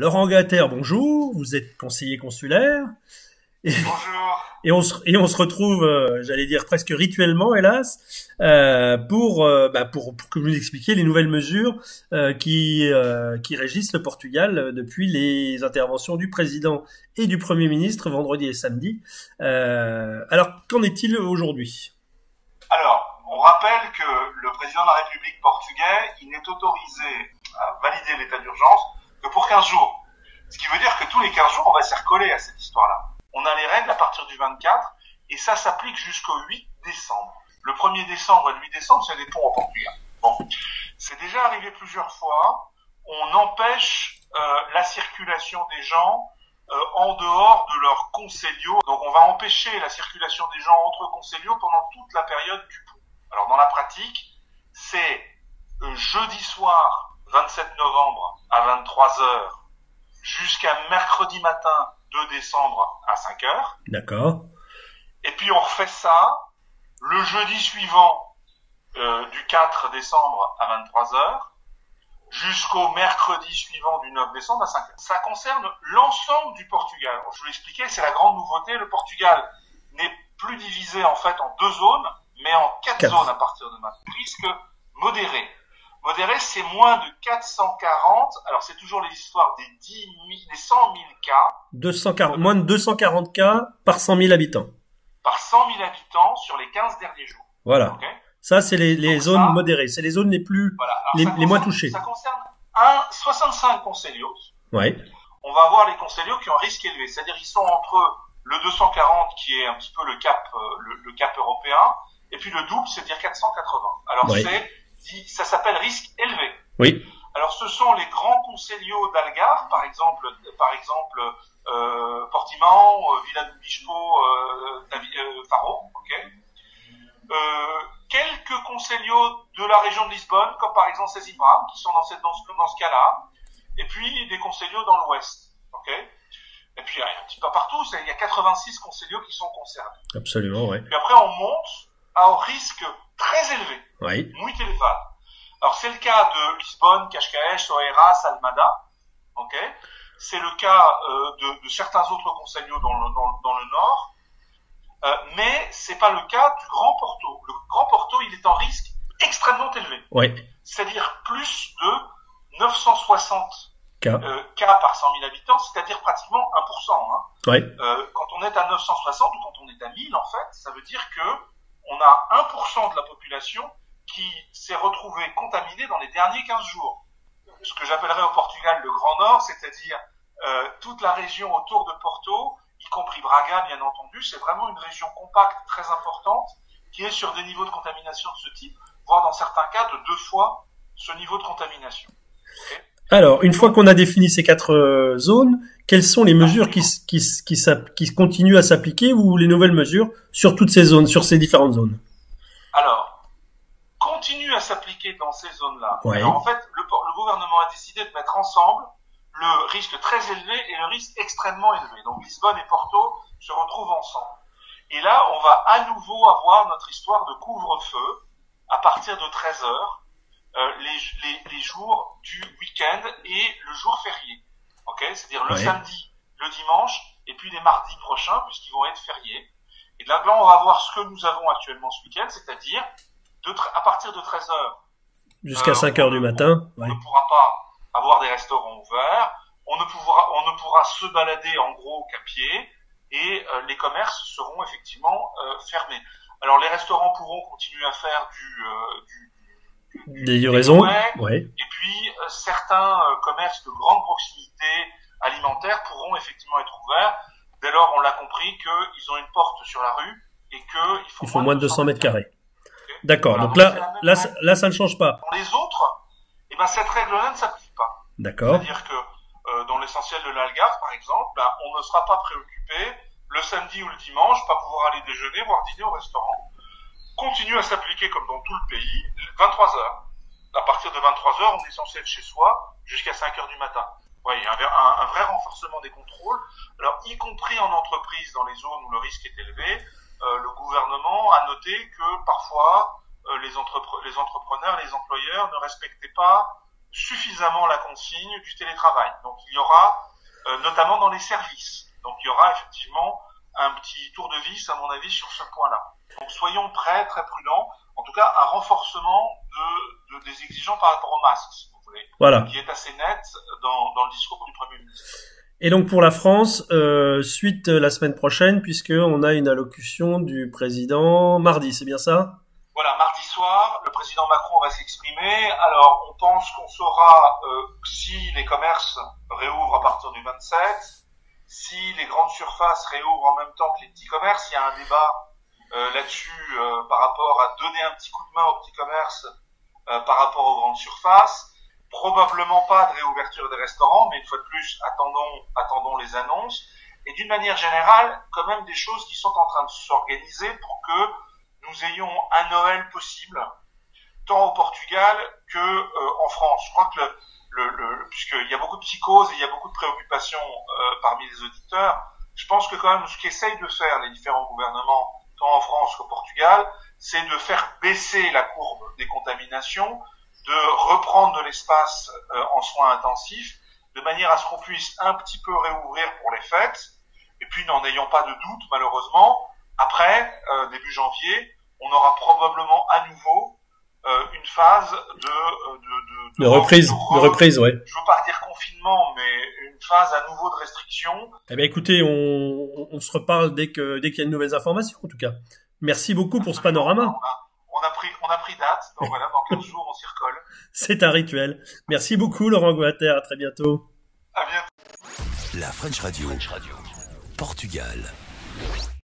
Laurent Gatter, bonjour, vous êtes conseiller consulaire. Et, bonjour. Et on se, et on se retrouve, euh, j'allais dire presque rituellement, hélas, euh, pour, euh, bah pour, pour, que vous nous expliquiez les nouvelles mesures qui, qui régissent le Portugal depuis les interventions du président et du Premier ministre vendredi et samedi. alors, qu'en est-il aujourd'hui? Alors, on rappelle que le président de la République portugais, il n'est autorisé à valider l'état d'urgence que pour 15 jours. Ce qui veut dire que tous les 15 jours, on va s'y recoller à cette histoire-là. On a les règles à partir du 24 et ça s'applique jusqu'au 8 décembre. Le 1er décembre et le 8 décembre, c'est des ponts au Portugal. Bon, c'est déjà arrivé plusieurs fois. On empêche euh, la circulation des gens euh, en dehors de leur concélio. Donc on va empêcher la circulation des gens entre concélios pendant toute la période du pont. Alors dans la pratique, c'est euh, jeudi soir 27 novembre à 23 heures jusqu'à mercredi matin 2 décembre à 5 heures. D'accord. Et puis on refait ça le jeudi suivant euh, du 4 décembre à 23 heures jusqu'au mercredi suivant du 9 décembre à 5 heures. Ça concerne l'ensemble du Portugal. Je vous l'expliquais, c'est la grande nouveauté. Le Portugal n'est plus divisé en fait en deux zones, mais en quatre, zones à partir de maintenant. Risque modéré. Modéré, c'est moins de 440. Alors, c'est toujours les histoires des 10 000, des 100 000 cas. 240, moins de 240 cas par 100 000 habitants. Par 100 000 habitants sur les 15 derniers jours. Voilà. ça, c'est les, les zones modérées. C'est les zones les plus, les, les moins touchées. Ça concerne un, 65 conseillers. Ouais. On va avoir les conseillers qui ont un risque élevé. C'est-à-dire, ils sont entre le 240, qui est un petit peu le cap, euh, le, cap européen, et puis le double, c'est-à-dire 480. Alors, c'est ça s'appelle risque élevé. Oui. Alors ce sont les grands conseillers d'Algarve, par exemple, par exemple euh, Portimão, Villa do Bispo, euh, Faro, ok. Euh, quelques conseillers de la région de Lisbonne, comme par exemple ces qui sont dans, cette, dans ce, dans ce cas-là, et puis des conseillers dans l'ouest, ok. Et puis un petit peu partout, il y a 86 conseillers qui sont concernés. Absolument, ouais. Puis après on monte à un risque très élevé. Oui. Muito elevado. Alors c'est le cas de Lisbonne, Cascais, Oeiras, Almada. Ok? C'est le cas euh, de, de, certains autres conseils dans le, dans, dans le nord. Euh, mais c'est pas le cas du Grand Porto. Le Grand Porto, il est en risque extrêmement élevé. Oui. C'est-à-dire plus de 960 cas, euh, cas par 100 000 habitants, c'est-à-dire pratiquement 1%. Hein. Oui. Euh, quand on est à 960 ou quand on est à 1000, en fait, ça veut dire que on a 1% de la population qui s'est retrouvée contaminée dans les derniers 15 jours. Ce que j'appellerais au Portugal le Grand Nord, c'est-à-dire euh, toute la région autour de Porto, y compris Braga bien entendu, c'est vraiment une région compacte très importante qui est sur des niveaux de contamination de ce type, voire dans certains cas de deux fois ce niveau de contamination. Alors, une fois qu'on a défini ces quatre euh, zones, quelles sont les mesures qui, qui, qui, qui continuent à s'appliquer ou les nouvelles mesures sur toutes ces zones, sur ces différentes zones? Alors, continue à s'appliquer dans ces zones-là. Ouais. en fait, le, le, gouvernement a décidé de mettre ensemble le risque très élevé et le risque extrêmement élevé. Donc Lisbonne et Porto se retrouvent ensemble. Et là, on va à nouveau avoir notre histoire de couvre-feu à partir de 13 heures, les, les, les jours du week-end et le jour férié ok? C'est-à-dire le samedi, le dimanche, et puis les mardis prochains, puisqu'ils vont être fériés. Et là, là, on va voir ce que nous avons actuellement ce week-end, c'est-à-dire à partir de 13 heures, Jusqu'à Euh, 5 heures du matin on ouais. ne pourra pas avoir des restaurants ouverts, on ne pourra, on ne pourra se balader en gros qu'à pied, et euh, les commerces seront effectivement euh, fermés. Alors les restaurants pourront continuer à faire du, euh, du, Des livraisons Ouais. Ouais. et puis euh, certains euh, commerces de grande proximité alimentaire pourront effectivement être ouverts. Dès lors, on l'a compris qu'ils ont une porte sur la rue et qu'il faut, Il faut moins de 200 mètres carrés. D'accord. Voilà, Donc là, là, là, ça ne change pas. Pour les autres, eh ben, cette règle-là ne s'applique pas. D'accord. C'est-à-dire que euh, dans l'essentiel de l'Algarve, par exemple, ben, on ne sera pas préoccupé le samedi ou le dimanche, pas pouvoir aller déjeuner, voire dîner au restaurant. Continue à s'appliquer comme dans tout le pays, 23 heures. À partir de 23 heures, on est censé être chez soi jusqu'à 5 heures du matin. A un, un- un vrai renforcement des contrôles. Alors, y compris en entreprise, dans les zones où le risque est élevé, euh, le gouvernement a noté que parfois euh, les entrepreneurs, les employeurs ne respectaient pas suffisamment la consigne du télétravail. Donc il y aura, euh, notamment dans les services, donc il y aura effectivement un petit tour de vis, à mon avis, sur ce point-là. Donc soyons très très prudents. En tout cas, un renforcement de, de des exigences par rapport au masque, si vous voulez, voilà. qui est assez net dans, dans le discours du Premier ministre. Et donc pour la France, euh, suite la semaine prochaine, puisque on a une allocution du président mardi, c'est bien ça? Voilà, mardi soir, le président Macron va s'exprimer. Alors on pense qu'on saura euh, si les commerces réouvrent à partir du 27, si les grandes surfaces réouvrent en même temps que les petits commerces. Il y a un débat là-dessus euh, par rapport à donner un petit coup de main aux petits commerces euh, par rapport aux grandes surfaces probablement pas de réouverture des restaurants, mais une fois de plus, attendons, attendons les annonces. Et d'une manière générale, quand même des choses qui sont en train de s'organiser pour que nous ayons un Noël possible, tant au Portugal que euh, en France. Je crois que le, le, le puisqu'il y a beaucoup de psychose et il y a beaucoup de préoccupations euh, parmi les auditeurs, je pense que quand même ce qu'essayent de faire les différents gouvernements, tant en France qu'au Portugal, c'est de faire baisser la courbe des contaminations, de reprendre de l'espace euh, en soins intensifs, de manière à ce qu'on puisse un petit peu réouvrir pour les fêtes, et puis n'en ayons pas de doute, malheureusement, après, euh, début janvier, on aura probablement à nouveau euh, une phase de, de, de, de reprise, de, reprise, ouais. Je veux pas dire phase à nouveau de restriction. Eh bien, écoutez, on, on se reparle dès que dès qu'il y a de nouvelles informations, en tout cas. Merci beaucoup pour ce panorama on a pris, on a pris date. Donc voilà, dans 15 jours, on s'y recolle. C'est un rituel. Merci beaucoup, Laurent Guater. À très bientôt. À bientôt. La French Radio. French Radio. Portugal.